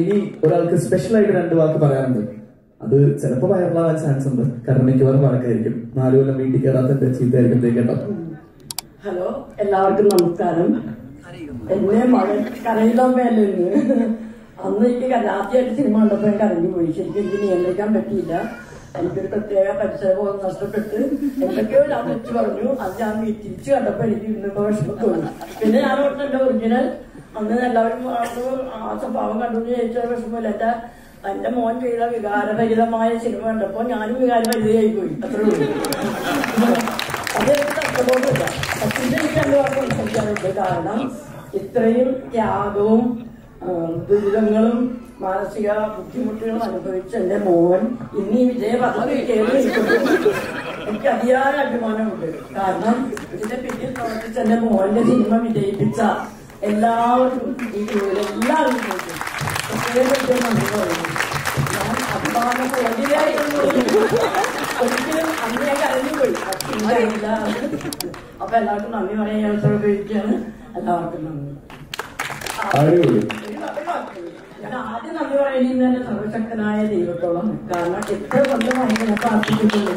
ഇനി ഒരാൾക്ക് സ്പെഷ്യൽ ആയിട്ട് രണ്ട് വാക്ക് പറയാനുണ്ട്. അത് ചിലപ്പോ വൈറലാവാൻ ചാൻസ് ഉണ്ട്. കാരണം മിക്കവാറും വഴക്കായിരിക്കും. നാലു കൊല്ലം വീട്ടിൽ കയറാത്തതിന്റെ ചീത്തയായിരിക്കും കേട്ടോ. ഹലോ എല്ലാവർക്കും നമസ്കാരം. എന്നെ ഇന്ന്? അന്ന് എനിക്ക് ആദ്യമായിട്ട് സിനിമ കണ്ടപ്പോൾ ഞാൻ കരഞ്ഞു പോയി. ശരിക്കും എനിക്ക് നിയന്ത്രിക്കാൻ പറ്റിയില്ല. എനിക്കൊരു പ്രത്യേക പരിസരബോധം നഷ്ടപ്പെട്ട് എന്തൊക്കെയോ ഞാൻ വെച്ച് പറഞ്ഞു. അത് ഞാൻ തിരിച്ചു കണ്ടപ്പോൾ എനിക്ക് ഇന്നിപ്പോ വിഷമം തോന്നി. പിന്നെ ഞാൻ ഓർത്ത് ഒറിജിനൽ അന്ന് എല്ലാവരും വാർത്തകൾ ആ സ്വഭാവം കണ്ടു ചോദിച്ചാൽ ചോദിച്ച വിഷമമില്ല. എന്റെ എന്റെ മോൻ ചെയ്ത വികാരഭരിതമായ സിനിമ കണ്ടപ്പോൾ ഞാനും വികാരഭരിതയായി പോയി അത്രേ ഉള്ളൂ. കാരണം ഇത്രയും ത്യാഗവും ദുരിതങ്ങളും മാനസിക ബുദ്ധിമുട്ടുകളും അനുഭവിച്ച എന്റെ മോൻ ഇന്ന് ഈ വിജയ പദ്ധതി കയറി നിൽക്കുന്നു. എനിക്ക് അതിയായ അഭിമാനമുണ്ട്. കാരണം ഇതിന്റെ പിന്നിൽ പ്രവർത്തിച്ച എന്റെ മോന്റെ സിനിമ വിജയിപ്പിച്ച എല്ലാവർക്കും ഈ പറയുന്നു ഞാൻ അഭിമാനം ഒരിക്കലും അന്ന് ഞാൻ കരഞ്ഞു പോയി. അറിയില്ല അപ്പൊ എല്ലാവർക്കും നന്ദി പറയാൻ ഞാൻ ഉപയോഗിക്കുകയാണ്. എല്ലാവർക്കും നന്ദി. ഞാൻ ആദ്യം നന്ദി പറയുന്നത് തന്നെ സർവശക്തനായ ദൈവത്തോളം കാരണം എത്ര കൊല്ലമായി ഞാൻ പ്രാർത്ഥിച്ചിട്ടുണ്ട്.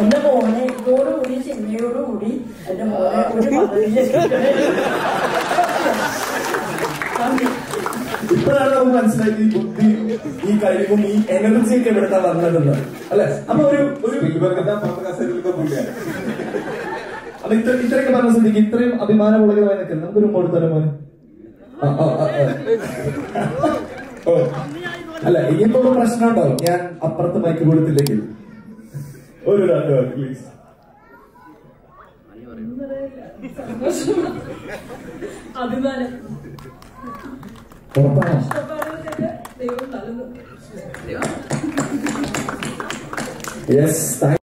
എന്റെ മോനെ ഇതോടുകൂടി സിനിമയോടുകൂടി എന്റെ മോനെ ഒരു പദ്ധതിയിലേക്ക് നന്ദി ഇപ്പോഴാണ് നമുക്ക് മനസ്സിലായത് ഈ ബുദ്ധി ഈ കഴിവും ഈ എനർജി ഒക്കെ ഇവിടുത്തെ വന്നതെന്ന്. അല്ലെ? അപ്പൊ ഒരു ഒരു അപ്പൊ ഇത്ര ഇത്രയൊക്കെ പറഞ്ഞ സ്ഥിതിക്ക് ഇത്രയും അഭിമാനമുള്ളതായി നിൽക്കുന്നത് നമുക്കൊരു മോട് തരാം മോനെ. അല്ല ഇനിയിപ്പോ ഒരു പ്രശ്നം ഉണ്ടാവും ഞാൻ അപ്പുറത്ത് മൈക്ക് കൊടുത്തില്ലെങ്കിൽ. ഒരു രണ്ട് പ്ലീസ് അഭിമാനം. ഉറപ്പാണോ? Yes, thank you.